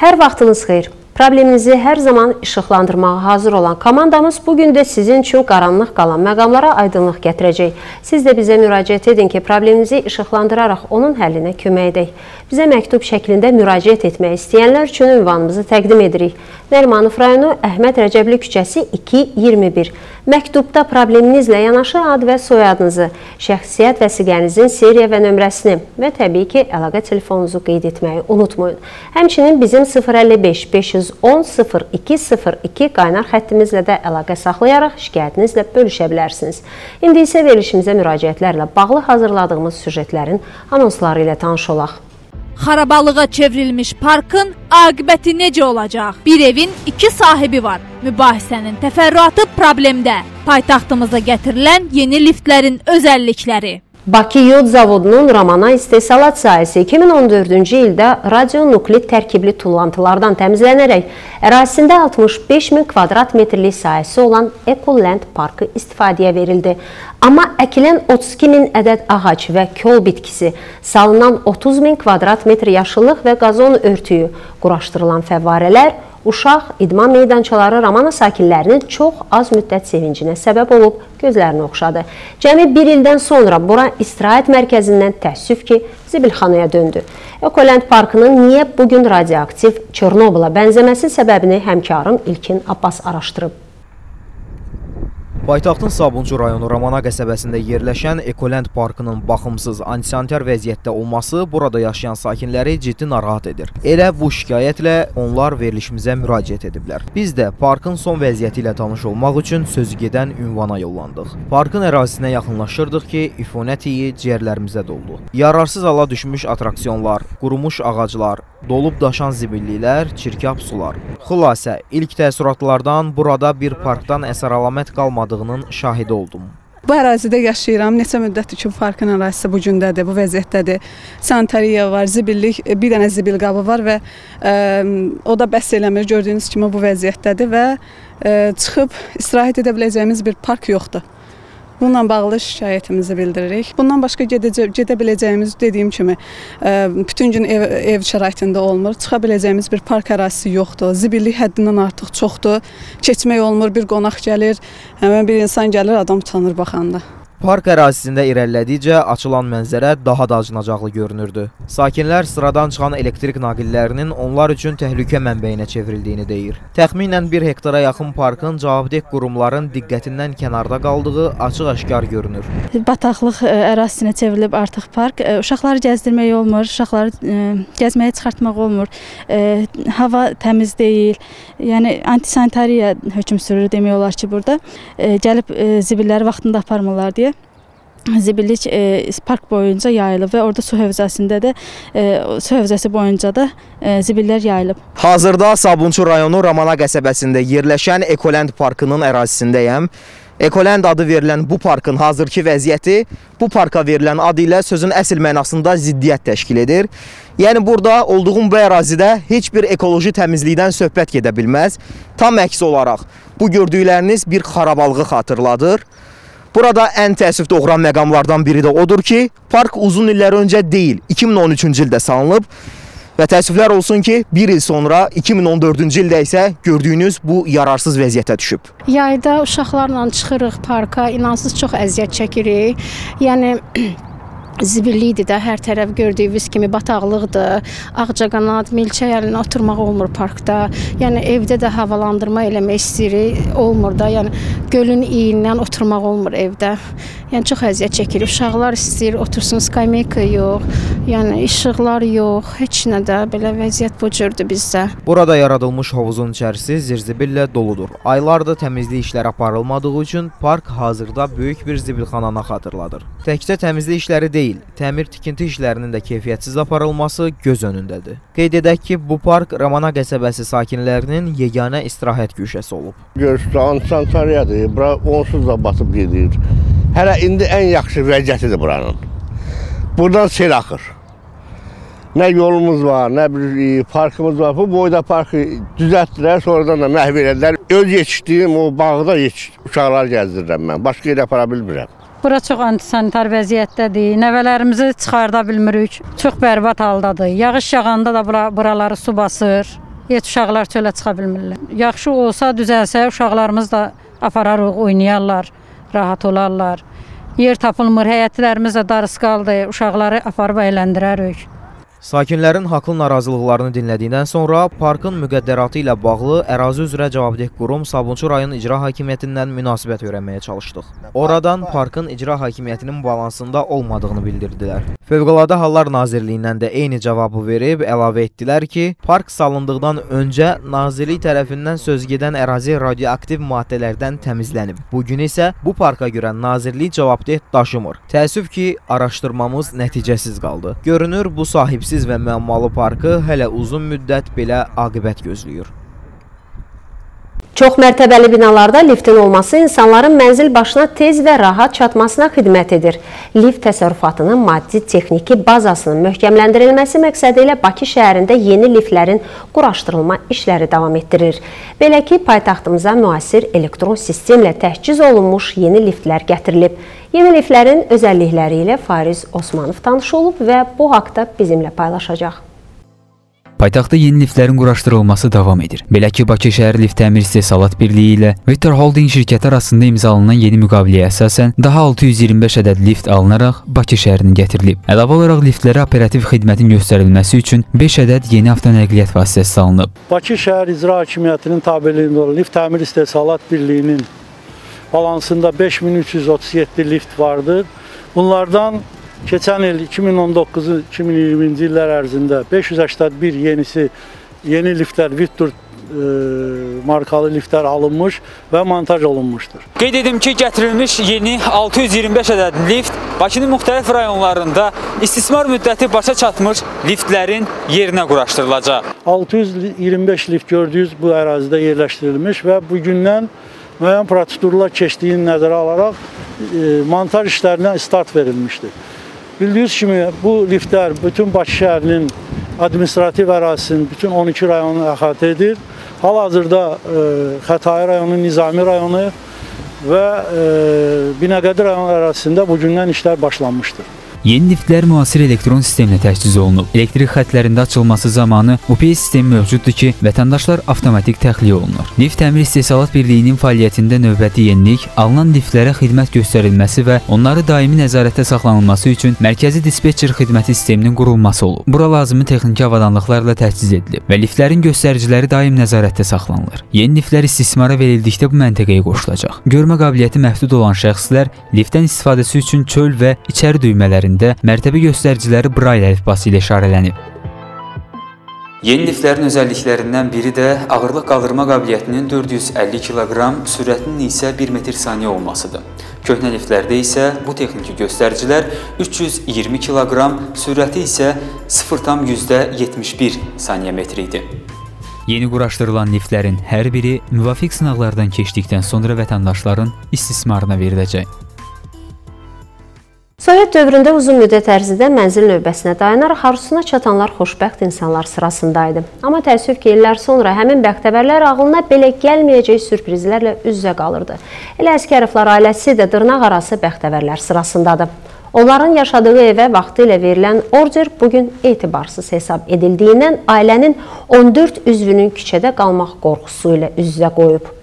Hər vaxtınız xeyir. Probleminizi hər zaman işıqlandırmağa hazır olan komandamız bu gün də sizin üçün qaranlıq qalan məqamlara aydınlıq gətirəcək. Siz də bizə müraciət edin ki, probleminizi işıqlandıraraq onun həllinə kömək edək. Bizə məktub şəklində müraciət etmək istəyənlər üçün ünvanımızı təqdim edirik. Nərimanov rayonu Əhməd Rəcəbli küçəsi 221. Məktubda probleminizlə yanaşı ad və soyadınızı, şəxsiyyət vəsiqənizin seriya və nömrəsini və təbii ki, əlaqə telefonunuzu qeyd etməyi unutmayın. Həmçinin bizim 055 510 0202 qaynar xəttimizlə də əlaqə saxlayaraq şikayətinizlə bölüşə bilərsiniz. İndi isə verilişimizə müraciətlərlə bağlı hazırladığımız süjetlərin anonsları ilə tanış olaq. Xarabalığa çevrilmiş parkın aqibəti necə olacaq? Bir evin iki sahibi var. Mübahisənin təfərrüatı problemdə. Paytaxtımıza gətirilən yeni liftlərin özəllikləri. Bakı Yod Zavodunun Ramana istehsalat sahəsi 2014-cü ildə radionuklit tərkibli tullantılardan təmizlənərək ərazisində 65 min kvadrat metrlik sahəsi olan Ecoland Parkı istifadəyə verildi. Amma əkilən 32 min ədəd ağac və kol bitkisi, salınan 30 min kvadrat metr yaşıllıq və qazon örtüyü, quraşdırılan fəvvarələr uşaq idman meydançaları Ramana sakinlərinin çox az müddət sevincinə səbəb olub gözlərini oxşadı. Cəmi bir ildən sonra bura istirahət mərkəzindən təəssüf ki, zibilxanaya döndü. Ekoland Parkının niyə bugün radioaktiv Çernobıla bənzəməsi səbəbini həmkarım İlkin Abbas araşdırıb. Paytaxtın Sabunçu rayonu Ramana qəsəbəsində yerləşən Ekoland parkının baxımsız, antisanitar vəziyyətdə olması burada yaşayan sakinləri ciddi narahat edir. Elə bu şikayətlə onlar verilişimizə müraciət ediblər. Biz də parkın son vəziyyəti ilə tanış olmaq üçün sözü gedən ünvana yollandıq. Parkın ərazisinə yaxınlaşırdıq ki, ifonət iyi ciyərlərimizə doldu. Yararsız hala düşmüş atraksiyonlar, qurumuş ağaclar, dolub daşan zibilliklər, çirkab sular. Xülasə, ilk təəssüratlardan burada bir parkdan əsər əlamət qalmadığının şahidi oldum. Bu ərazidə yaşayıram. Neçə müddətdir ki, parkın ərazisi bu gündədir, bu vəziyyətdədir. Sanitariya var, zibillik, bir dənə zibil qabı var və ə, o da bəs eləmir. Gördüyünüz kimi bu vəziyyətdədir və ə, çıxıb istirahət edə biləcəyimiz bir park yoxdur. Bununla bağlı şikayətimizi bildiririk. Bundan başqa gedəcə, gedə biləcəyimiz dediyim kimi bütün gün ev, ev şəraitində olmur. Çıxa biləcəyimiz bir park ərazisi yoxdur. Zibillik həddindən artıq çoxdur. Keçmək olmur. Bir qonaq gəlir, həmin bir insan gəlir, adam utanır baxanda. Park ərazisində irəlilədikcə açılan mənzərə daha da acınacaqlı görünürdü. Sakinlər sıradan çıxan elektrik naqillərinin onlar üçün təhlükə mənbəyinə çevrildiyini deyir. Təxminən 1 hektara yaxın parkın cavabdeh qurumların diqqətindən kənarda qaldığı açıq-aşkar görünür. Bataqlıq e, ərazisinə çevrilib artıq park. E, uşaqları gəzdirmək olmur, uşaqları e, gəzməyə çıxartmaq olmur. Hava təmiz deyil. Yəni antisanitariya hökm sürür demək olar ki, burada. Gəlib zibilləri vaxtında aparmırlar deyə zibillik e, park boyunca yayılıb və orada su hövzəsində də e, su hövzəsi boyunca da e, zibillər yayılıb. Hazırda Sabunçu rayonu Ramana qəsəbəsində yerləşən Ekoland parkının ərazisindəyəm. Ekoland adı verilən bu parkın hazırki vəziyyəti bu parka verilən adı ilə sözün əsl mənasında ziddiyyət təşkil edir. Yəni burada olduğum bu ərazidə heç bir ekoloji təmizlikdən söhbət gedə bilməz. Tam əks olaraq bu gördükləriniz bir xarabalığı xatırladır. Burada ən təəssüf doğuran məqamlardan biri də odur ki, park uzun illər öncə deyil, 2013-cü ildə salınıb və təəssüflər olsun ki, bir il sonra 2014-cü ildə isə gördüyünüz bu yararsız vəziyyətə düşüb. Yayda uşaqlarla çıxırıq parka, inansız çox əziyyət çəkirik. Yəni zibillikdir də, hər tərəf gördüyünüz kimi bataqlıqdır. Ağcaqanad, milçək əlinə oturmaq olmur parkda. Yəni evdə də havalandırma eləmək istəyirik, olmur da. Yəni gölün iyindən oturmaq olmur evdə. Yəni çox əziyyət çəkirik. Uşaqlar istəyir otursun, skaymeyka yox. Yəni işıqlar yox, heç nə də belə vəziyyət bu cürdür bizdə. Burada yaradılmış hovuzun içərisi zirzibillə doludur. Aylardır təmizlik işləri aparılmadığı üçün park hazırda böyük bir zibilxananı xatırladır. Təkcə təmizlik işləri deyil, təmir tikinti işlərinin də keyfiyyətsiz aparılması göz önündədir. Qeyd edək ki, bu park Ramana qəsəbəsi sakinlərinin yeganə istirahət güşəsi olub. Görüşdə santariyadır, bura onsuz da batıb gedir. Hələ indi ən yaxşı vəziyyətidir buranın. Buradan sel axır. Nə yolumuz var, nə bir parkımız var. Bu boyda parkı düzəltdilər, sonradan da məhv elədilər. Öz yetişdiyim o bağda yetiş uşaqlar gəzdirirəm mən. Başqa yerə apara bilmirəm. Bura çox antisanitar vəziyyətdədir. Nəvələrimizi çıxarda bilmirik. Çox bərbad haldadır. Yağış yağanda da bura, buraları su basır. Heç uşaqlar çölə çıxa bilmirlər. Yaxşı olsa, düzəlsə, uşaqlarımız da apararıq, oynayarlar, rahat olarlar. Yer tapılmır, həyətlərimiz də darısı qaldı. Uşaqları aparıb əyləndirərik. Sakinlərin haqlı narazılıqlarını dinlədikdən sonra parkın müqəddəratı ilə bağlı ərazi üzrə cavabdeh qurum Sabunçu rayon icra hakimiyyətindən münasibət öyrənməyə çalışdıq. Oradan parkın icra hakimiyyətinin balansında olmadığını bildirdilər. Fövqəladə Hallar Nazirliyindən də eyni cavabı verib əlavə etdilər ki, park salındıqdan öncə nazirlik tərəfindən söz gedən ərazi radioaktiv maddələrdən təmizlənib. Bu gün isə bu parka görə nazirlik cavabdeh daşımır. Təəssüf ki, araşdırmamız nəticəsiz qaldı. Görünür bu sahibsiz və müəmmalı parkı hələ uzun müddət belə aqibət gözləyir. Çox mərtəbəli binalarda liftin olması insanların mənzil başına tez və rahat çatmasına xidmət edir. Lift təsərrüfatının maddi-texniki bazasının möhkəmləndirilməsi məqsədi ilə Bakı şəhərində yeni liftlərin quraşdırılma işləri davam etdirir. Belə ki, paytaxtımıza müasir elektron sistemlə təhciz olunmuş yeni liftlər gətirilib. Yeni liftlərin özəllikləri ilə Fariz Osmanov tanış olub və bu haqda bizimlə paylaşacaq. Paytaxtda yeni liftlərin quraşdırılması davam edir. Belə ki, Bakı şəhər lift təmir istehsalat birliyi ilə Victor Holding şirkəti arasında imzalanan yeni müqaviləyə əsasən daha 625 ədəd lift alınaraq Bakı şəhərinə gətirilib. Əlavə olaraq liftlərə operativ xidmətin göstərilməsi üçün 5 ədəd yeni avtonəqliyyat vasitəsi salınıb. Bakı şəhər icra hakimiyyətinin tabeliyində olan Lift Təmir İstehsalat Birliyinin balansında 5337 lift vardır. Bunlardan keçən il 2019-2020-ci illər ərzində 581 yenisi yeni liftlər Victor e, markalı liftlər alınmış və montaj olunmuşdur. Qeyd edim ki, gətirilmiş yeni 625 ədəd lift Bakının müxtəlif rayonlarında istismar müddəti başa çatmış liftlərin yerinə quraşdırılacaq. 625 lift gördüyünüz bu ərazidə yerləşdirilmiş və bu gündən müəyyən prosedurlar keçdiyini nəzərə alaraq e, montaj işlərinə start verilmişdir. Bildiyiniz kimi bu liftlər bütün Bakı şəhərinin administrativ ərazisinin bütün 12 rayonunu əhatə edir. Hal-hazırda e, Xətai rayonu, Nizami rayonu və e, Binəqədi rayon ərazisində bu gündən işlər başlanmışdır. Yeni liftlər müasir elektron sistemlə təchiz olunub. Elektrik xəttlərində açılması zamanı UPS sistemi mövcuddur ki, vətəndaşlar avtomatik təxliyə olunur. Lift Təmir İstehsalat Birliyinin fəaliyyətində növbəti yenilik alınan liftlərə xidmət göstərilməsi və onları daimi nəzarətdə saxlanılması üçün mərkəzi dispetçer xidməti sisteminin qurulması olub. Bura lazımi texniki avadanlıqlarla təchiz edilib və liftlərin göstəriciləri daim nəzarətdə saxlanılır. Yeni liftlər istismara verildikdə bu məntəqəyə qoşulacaq. Görmə qabiliyyəti məhdud olan şəxslər liftdən istifadəsi üçün çöl və içəri düymələri üzərində mərtəbə göstəriciləri Braille əlifbası ilə işarələnib. Yeni liftlərin özəlliklərindən biri də ağırlıq qaldırma qabiliyyətinin 450 kq, sürətinin isə 1 metr saniyə olmasıdır. Köhnə liftlərdə isə bu texniki göstəricilər 320 kq, sürəti isə 0,71 saniyə metr idi. Yeni quraşdırılan liftlərin hər biri müvafiq sınaqlardan keçdikdən sonra vətəndaşların istismarına veriləcək. Sovet dövründə uzun müddət ərzində mənzil növbəsinə dayanaraq arzusuna çatanlar xoşbəxt insanlar sırasındaydı. Amma təəssüf ki, illər sonra həmin bəxtəvərlər ağlına belə gəlməyəcək sürprizlərlə üz-üzə qalırdı. Elə Əskərovlar ailəsi də dırnaq arası bəxtəvərlər sırasındadır. Onların yaşadığı evə vaxtı ilə verilən order bugün etibarsız hesab edildiyindən ailənin 14 üzvünün küçədə qalmaq qorxusu ilə üz-üzə qoyub.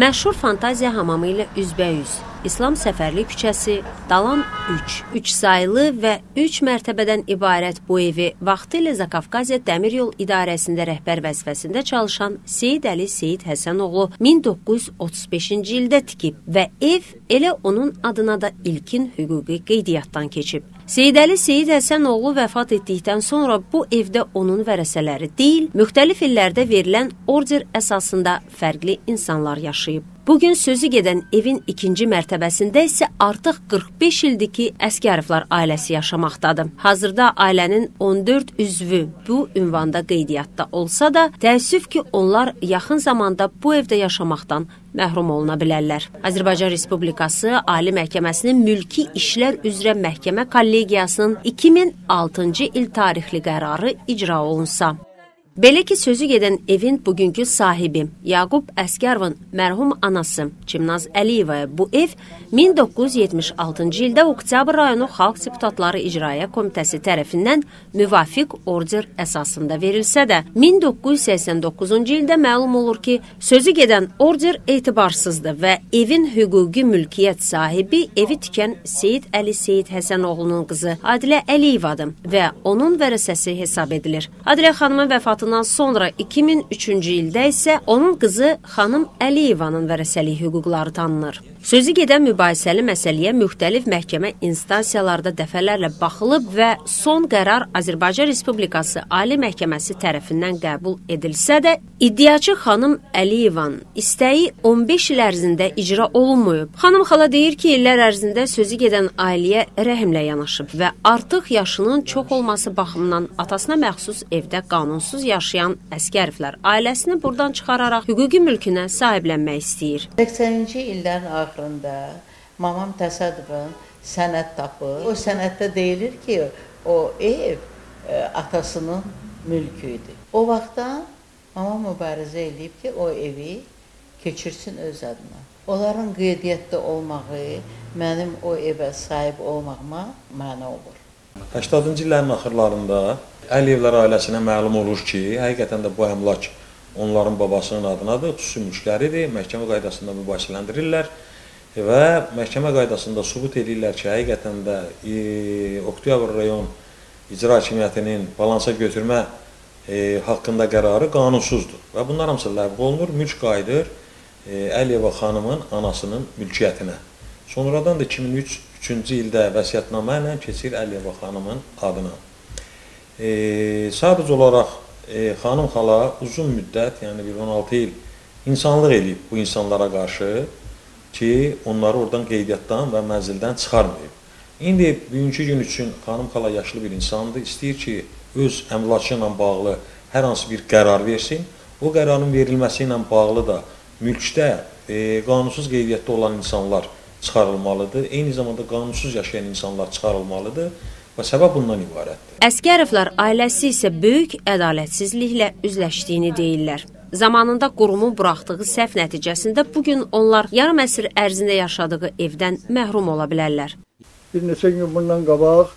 Məşhur fantaziya hamamı ilə üzbəyüz İslam Səfərli küçəsi, Dalan 3, 3 saylı və 3 mərtəbədən ibarət bu evi vaxtilə Zakafqaziya Dəmir Yol İdarəsində rəhbər vəzifəsində çalışan Seyid Əli Seyid Həsənoğlu 1935-ci ildə tikib və ev elə onun adına da ilkin hüquqi qeydiyyatdan keçib. Seyid Əli Seyid Həsənoğlu vəfat etdikdən sonra bu evdə onun vərəsələri deyil, müxtəlif illərdə verilən order əsasında fərqli insanlar yaşayıb. Bugün sözü gedən evin ikinci mərtəbəsində isə artıq 45 ildir ki, Əskərovlar ailəsi yaşamaqdadır. Hazırda ailənin 14 üzvü bu ünvanda qeydiyyatda olsa da, təəssüf ki, onlar yaxın zamanda bu evdə yaşamaqdan məhrum oluna bilərlər. Azərbaycan Respublikası Ali Məhkəməsinin mülki işlər üzrə məhkəmə kollegiyasının 2006-cı il tarixli qərarı icra olunsa, Belə ki, sözü gedən evin bugünkü sahibi Yaqub Əskərovun mərhum anası Çimnaz Əliyevaya bu ev 1976-cı ildə Oktyabr rayonu Xalq Deputatları İcraiyyə Komitəsi tərəfindən müvafiq order əsasında verilsə də, 1989-cu ildə məlum olur ki, sözü gedən order etibarsızdır və evin hüquqi mülkiyyət sahibi evi tikən Seyid Əli Seyid Həsənoğlunun qızı Adilə Əliyevadır və onun vərəsəsi hesab edilir. Adilə xanımın vəfatı vəfatından sonra 2003-cü ildə isə onun qızı xanım Əliyevanın vərəsəlik hüquqları tanınır. Sözü gedən mübahisəli məsələyə müxtəlif məhkəmə instansiyalarda dəfələrlə baxılıb və son qərar Azərbaycan Respublikası Ali Məhkəməsi tərəfindən qəbul edilsə də, iddiaçı xanım Əliyevan istəyi 15 il ərzində icra olunmayıb. Xanım xala deyir ki, illər ərzində sözü gedən ailəyə rəhmlə yanaşıb və artıq yaşının çox olması baxımından atasına məxsus evdə qanunsuz yaşayan Əskəriflər ailəsini burdan çıxararaq hüquqi mülkünə sahiblənmək istəyir. 80-ci illərin axırında axırında mamam təsadüfən sənəd tapır. O sənəddə deyilir ki, o ev e, atasının mülkü idi. O vaxtdan mamam mübarizə eləyib ki, o evi keçirsin öz adına. Onların qeydiyyatda olmağı mənim o evə sahib olmağıma məna olur. 80-cı illərin axırlarında Əliyevlər ailəsinə məlum olur ki, həqiqətən də bu əmlak onların babasının adınadır, xüsusi mülkləridir, məhkəmə qaydasında mübahisələndirirlər və məhkəmə qaydasında sübut edirlər ki, həqiqətən də e, Oktyabr rayon icra hakimiyyətinin balansa götürmə e, haqqında qərarı qanunsuzdur və bunlar hamısı ləğv olunur, mülk qayıdır e, Əliyeva xanımın anasının mülkiyyətinə. Sonradan da 2003-cü ildə vəsiyyətnamə ilə keçir Əliyeva xanımın adına. E, sadəcə olaraq e, xanım xala uzun müddət, yəni bir 16 il insanlıq eləyib bu insanlara qarşı ki, onları oradan qeydiyyatdan və mənzildən çıxarmayıb. İndi bugünkü gün üçün xanım xala yaşlı bir insandır, istəyir ki, öz əmlakı ilə bağlı hər hansı bir qərar versin. O qərarın verilməsi ilə bağlı da mülkdə e, qanunsuz qeydiyyatda olan insanlar çıxarılmalıdır. Eyni zamanda qanunsuz yaşayan insanlar çıxarılmalıdır və səbəb bundan ibarətdir. Əskərovlar ailəsi isə böyük ədalətsizliklə üzləşdiyini deyirlər. Zamanında qurumun buraxdığı səhv nəticəsində bu gün onlar yarım əsr ərzində yaşadığı evdən məhrum ola bilərlər. Bir neçə gün bundan qabaq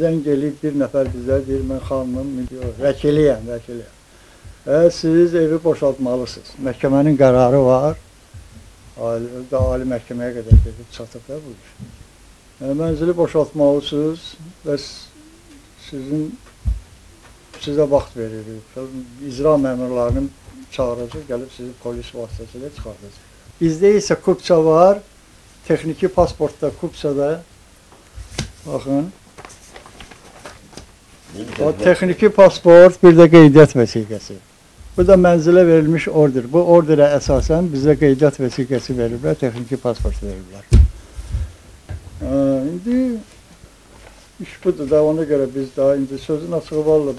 zəng eləyib bir nəfər bizə deyir, mən xanımım, vəkiliyəm, vəkiliyəm. Və siz evi boşaltmalısınız. Məhkəmənin qərarı var. Ali, da ali məhkəməyə qədər gedib çatıb da bu iş. Mənzili boşaltmalısınız və sizin sizə vaxt veririk. İcra məmurlarının çağıracaq, gəlib sizi polis vasitəsilə çıxardacaq. Bizdə isə kupça var, texniki pasportda, kupçada, baxın, o texniki pasport, bir də qeydiyyat vəsiqəsi. Bu da mənzilə verilmiş order. Bu orderə əsasən bizə qeydiyyat vəsiqəsi veriblər, texniki pasport veriblər. İndi iş budur da ona görə biz daha indi sözün açığı valla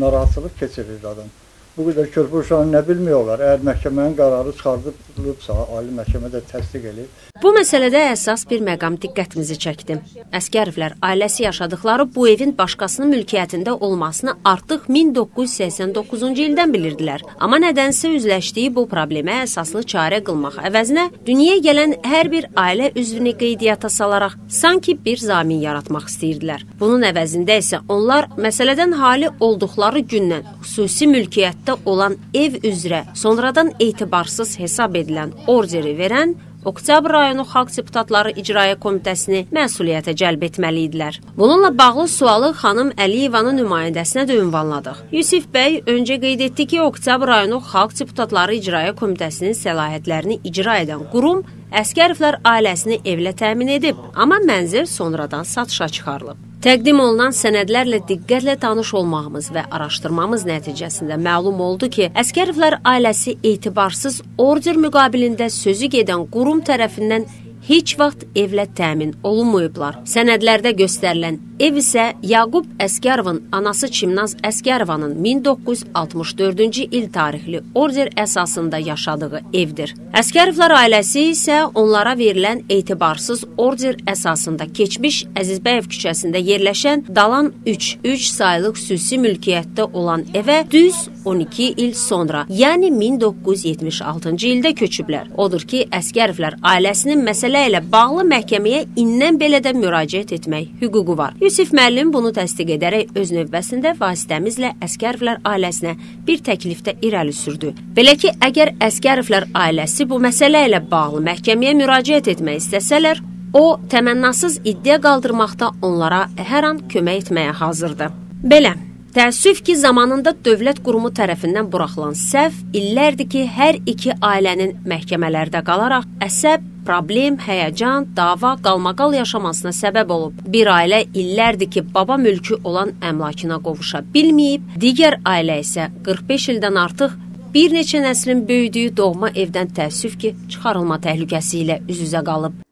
narahatçılıq keçirir adam bu qədər körpə uşağını nə bilmiyorlar. Əgər məhkəmənin qərarı çıxarılıbsa, ali məhkəmə də təsdiq eləyib. Bu məsələdə əsas bir məqam diqqətimizi çəkdi. Əskərivlər ailəsi yaşadıkları bu evin başqasının mülkiyyətində olmasını artıq 1989-cu ildən bilirdilər. Amma nədənsə üzləşdiyi bu problemə əsaslı çarə qılmaq əvəzinə dünyaya gələn hər bir ailə üzvünü qeydiyyata salaraq sanki bir zamin yaratmaq istəyirdilər. Bunun əvəzində isə onlar məsələdən hali olduqları gündən xüsusi mülkiyyət mülkiyyətdə olan ev üzrə sonradan etibarsız hesab edilən orderi verən Oktyabr rayonu Xalq Deputatları İcraiyyə Komitəsini məsuliyyətə cəlb etməli idilər. Bununla bağlı sualı xanım Əliyevanın nümayəndəsinə də ünvanladıq. Yusif bəy öncə qeyd etdi ki, Oktyabr rayonu Xalq Deputatları İcraiyyə Komitəsinin səlahiyyətlərini icra edən qurum Əskəriflər ailəsini evlə təmin edib, amma mənzil sonradan satışa çıxarılıb. Təqdim olunan sənədlərlə diqqətlə tanış olmağımız və araşdırmamız nəticəsində məlum oldu ki, Əskərivlər ailəsi etibarsız order müqabilində sözü gedən qurum tərəfindən heç vaxt evlə təmin olunmayıblar. Sənədlərdə göstərilən ev isə Yaqub Əskərovun anası Çimnaz Əskərovanın 1964-cü il tarixli order əsasında yaşadığı evdir. Əskərovlar ailəsi isə onlara verilən etibarsız order əsasında keçmiş Əzizbəyev küçəsində yerləşən Dalan 3, 3 saylı xüsusi mülkiyyətdə olan evə düz 12 il sonra, yəni 1976-cı ildə köçüblər. Odur ki, Əskərovlar ailəsinin məsələ ilə bağlı məhkəməyə indən belə də müraciət etmək hüququ var. Yusif müəllim bunu təsdiq edərək öz növbəsində vasitəmizlə Əskərovlar ailəsinə bir təklifdə irəli sürdü. Belə ki, əgər Əskərovlar ailəsi bu məsələ ilə bağlı məhkəməyə müraciət etmək istəsələr, o təmənnasız iddia qaldırmaqda onlara hər an kömək etməyə hazırdır. Belə Təəssüf ki, zamanında dövlət qurumu tərəfindən buraxılan səhv illərdir ki, hər iki ailənin məhkəmələrdə qalaraq əsəb, problem, həyəcan, dava, qalmaqal yaşamasına səbəb olub. Bir ailə illərdir ki, baba mülkü olan əmlakına qovuşa bilməyib, digər ailə isə 45 ildən artıq bir neçə nəslin böyüdüyü doğma evdən təəssüf ki, çıxarılma təhlükəsi ilə üz-üzə qalıb.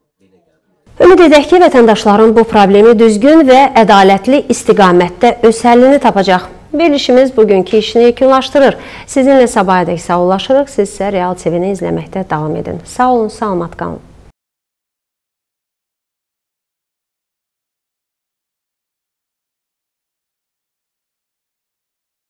Ümid edək ki, vətəndaşların bu problemi düzgün və ədalətli istiqamətdə öz həllini tapacaq. Verilişimiz bugünkü işini yekunlaşdırır. Sizinlə sabah edək sağollaşırıq. Siz isə Real TV-ni izləməkdə davam edin. Sağ olun, salamat qalın.